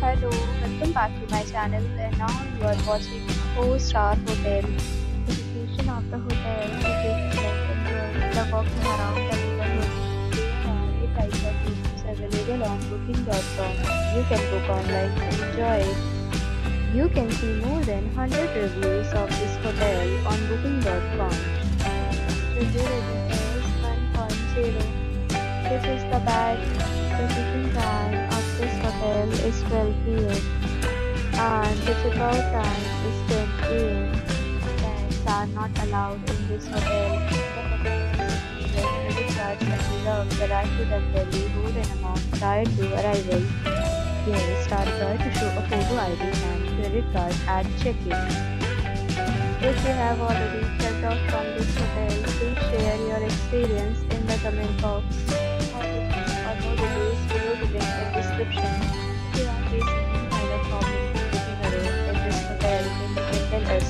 Hello, welcome back to my channel and now you are watching 4 star hotel. The location of the hotel is excellent and the walking around the neighborhood. There are 8 types of rooms available on booking.com. You can book online and enjoy it. You can see more than 100 reviews of this hotel on booking.com. Review rating is 1.0. This is the bad. The check-in time is 12 p.m. and the check-out time is 10 a.m. Pets are not allowed in this hotel. The hotel is credit cards and reserves the right to temporarily hold an amount prior to arrival. Guests are required to show a photo ID and credit card at check-in. If you have already checked out